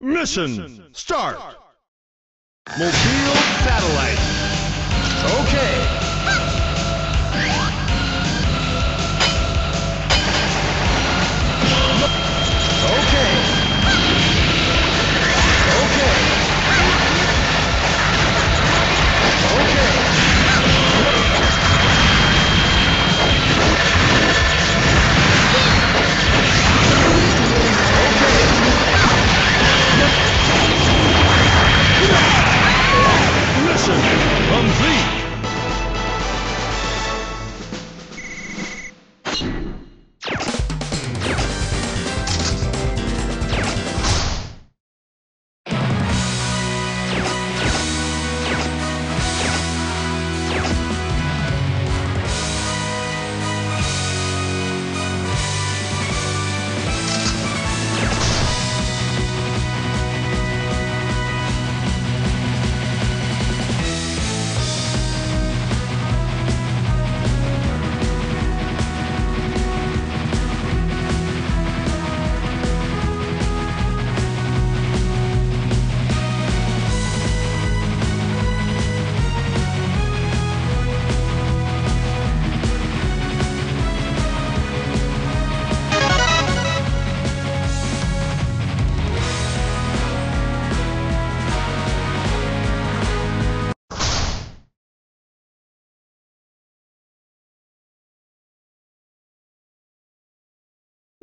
Mission start! Mobile satellite. Okay.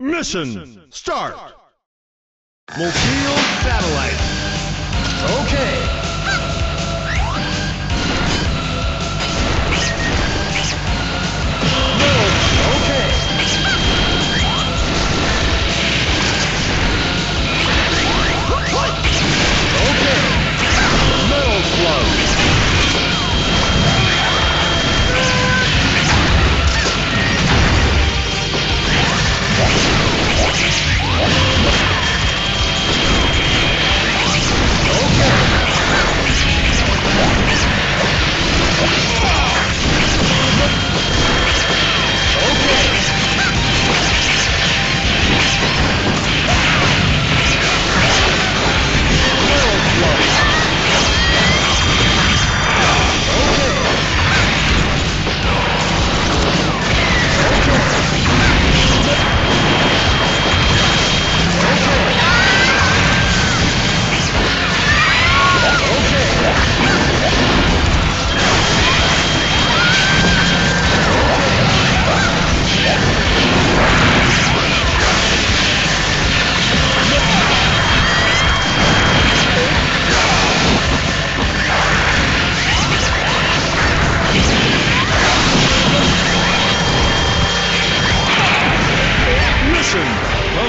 Mission start. Mobile satellite. Okay.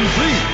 complete.